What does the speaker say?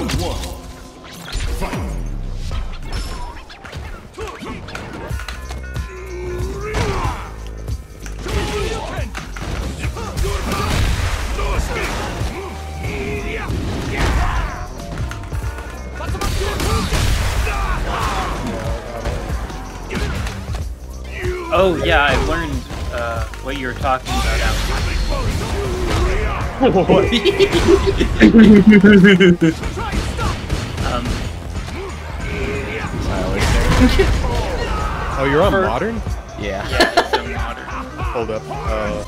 Round one. Fight. Oh yeah, I learned uh, what you were talking about. um, Oh, you're on modern? Yeah. yeah, it's a modern. Hold up. Uh,